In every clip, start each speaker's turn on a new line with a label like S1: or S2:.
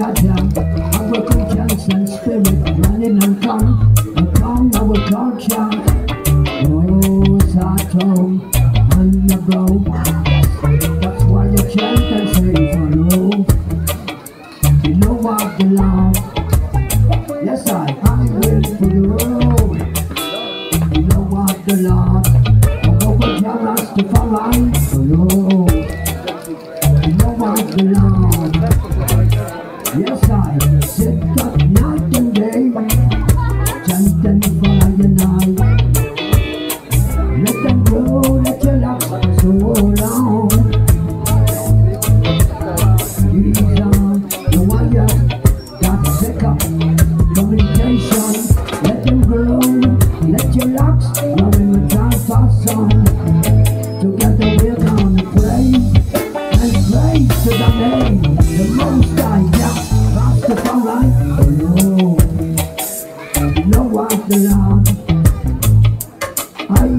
S1: Jah Jah, our conscience and spirit running and come, upon our culture. Oh, Sato, and the bro. That's why you chant and say. You know what the law. Yes, I, I will. You know what the law. Tell us to. Follow. You know what the law. Yes, I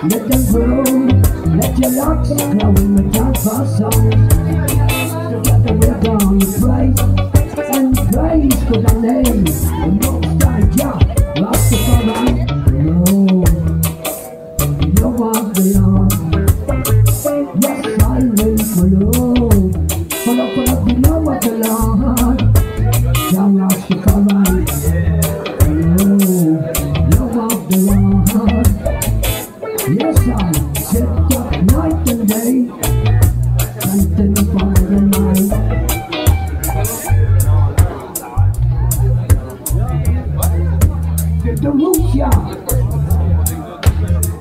S1: Let them grow, let your locks grow in the time for songs. Together we're gonna praise and praise to the name. Yes, I sit up night and day, chanting for the night. The, the roof yard.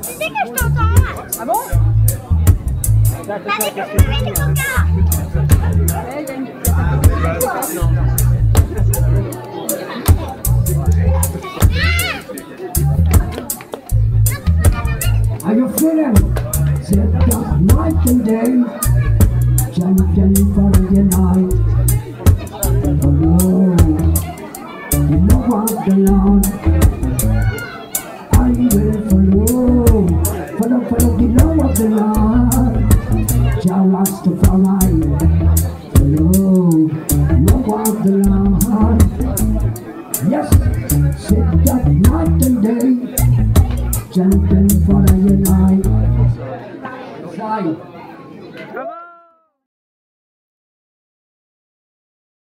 S2: C'est que je t'entends Ah bon T'as dit que tu
S1: Are you feeling? Sit up night and day, chanting for the night. Follow, you know what the Lord. I will follow, follow, follow, you know what the Lord. Jah Rastafari. Follow, you know what the Lord. Yes, sit up Jumping for a